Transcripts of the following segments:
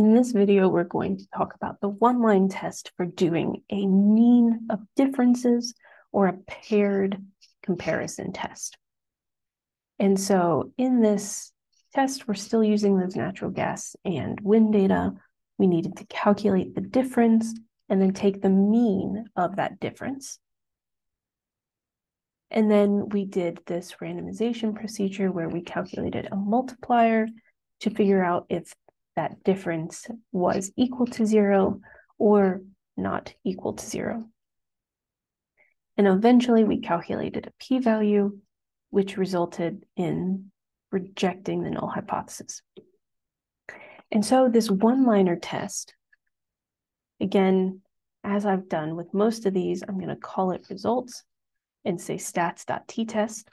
In this video, we're going to talk about the one-line test for doing a mean of differences or a paired comparison test. And so in this test, we're still using those natural gas and wind data. We needed to calculate the difference and then take the mean of that difference. And then we did this randomization procedure where we calculated a multiplier to figure out if that difference was equal to zero or not equal to zero. And eventually we calculated a p-value, which resulted in rejecting the null hypothesis. And so this one-liner test, again, as I've done with most of these, I'm going to call it results and say stats.t-test.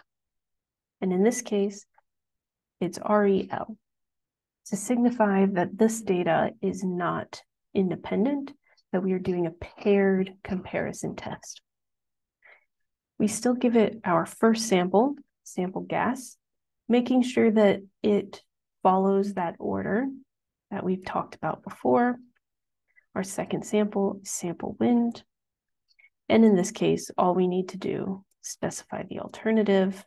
And in this case, it's REL to signify that this data is not independent, that we are doing a paired comparison test. We still give it our first sample, sample gas, making sure that it follows that order that we've talked about before. Our second sample sample wind. And in this case, all we need to do specify the alternative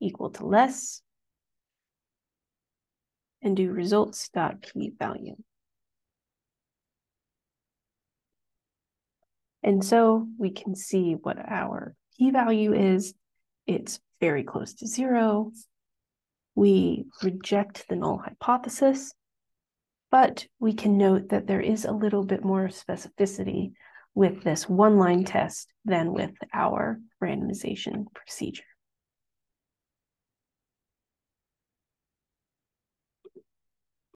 equal to less and do results dot p value. And so we can see what our p-value is. It's very close to zero. We reject the null hypothesis, but we can note that there is a little bit more specificity with this one-line test than with our randomization procedure.